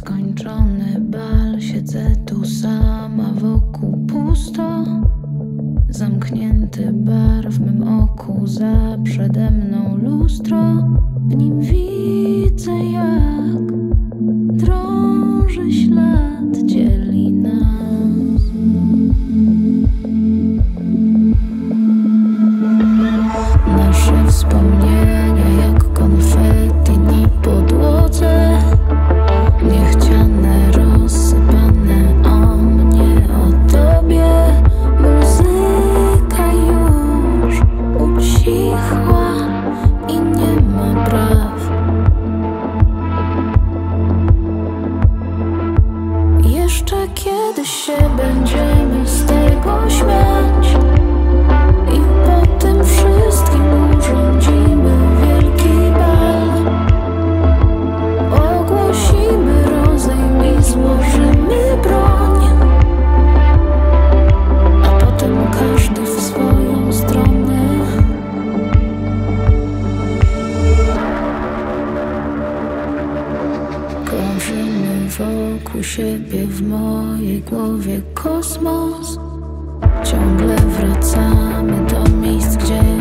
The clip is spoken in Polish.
Skończony bal, siedzę tu sama wokół pusto. Zamknięty bar w mym oku, za przede mną lustro. W nim widzę, kiedyś się będziemy z tego śmiać. wokół siebie w mojej głowie kosmos. Ciągle wracamy do miejsc, gdzie